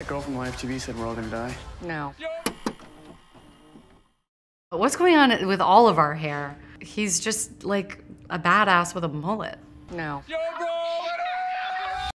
The girl from YFTV said we're all gonna die. No. What's going on with all of our hair? He's just like a badass with a mullet. No.